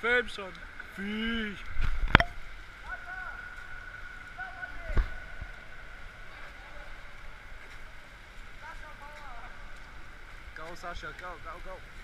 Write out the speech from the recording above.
film schon. Viech. Go, Sascha, go, go, go.